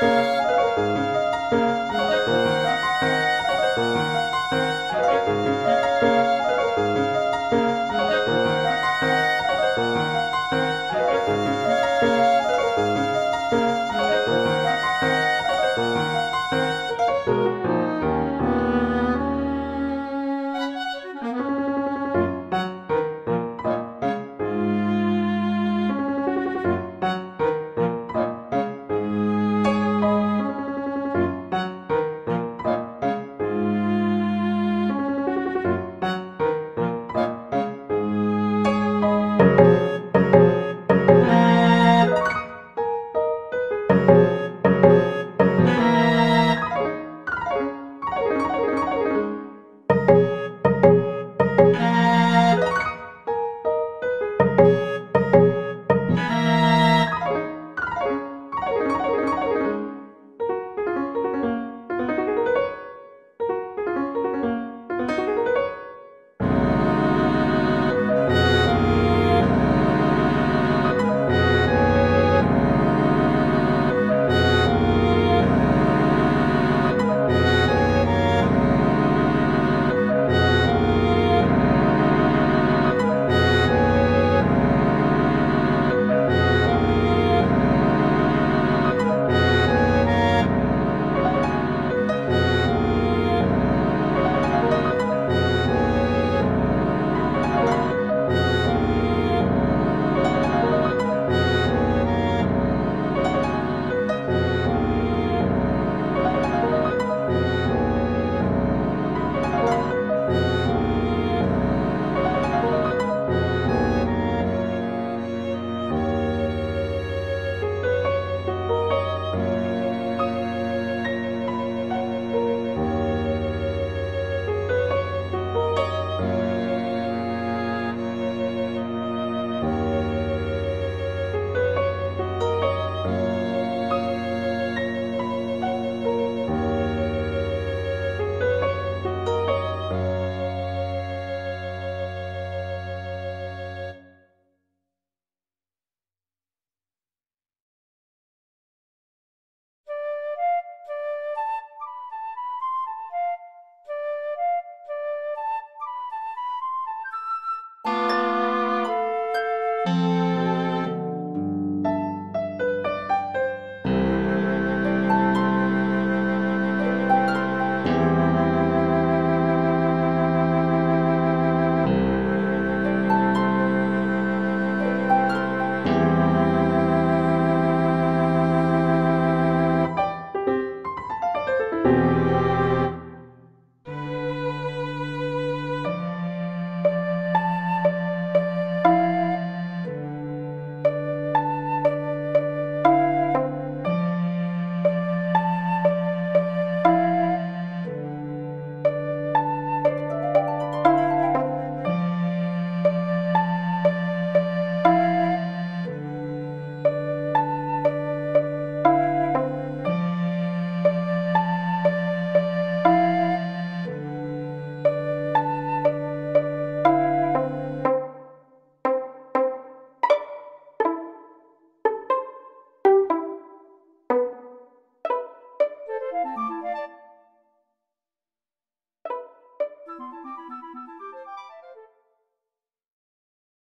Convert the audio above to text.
Música